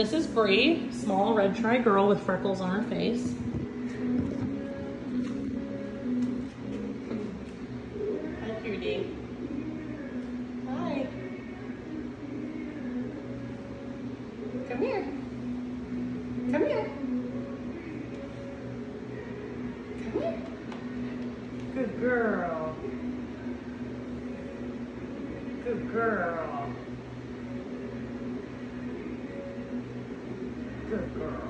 This is Brie, small red tri girl with freckles on her face. Hi. Hi. Come here. Come here. Come here. Good girl. Good girl. Good girl.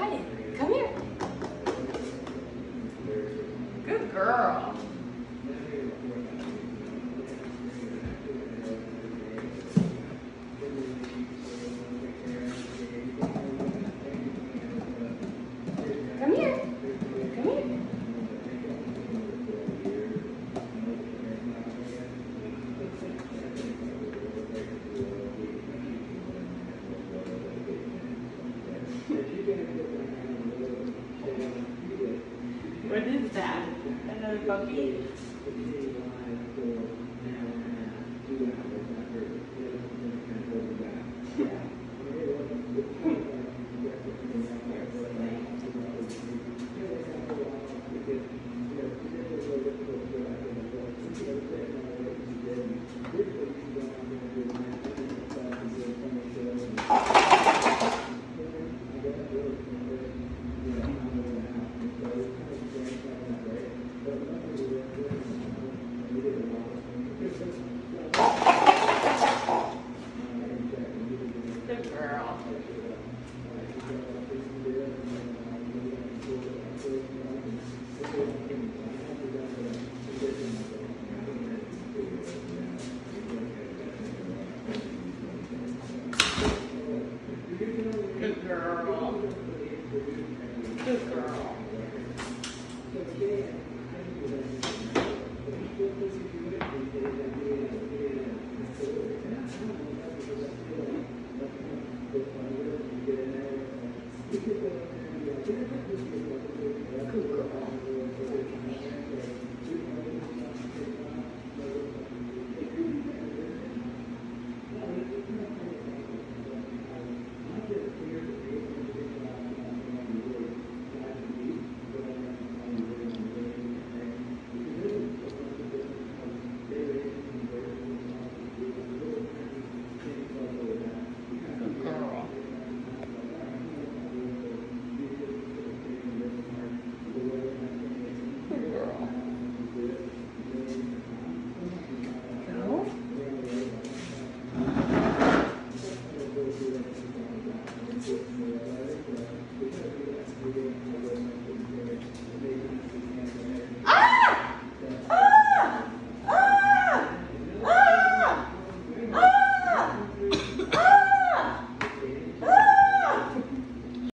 Come here. Good girl. What is that, another bucket. Good girl. to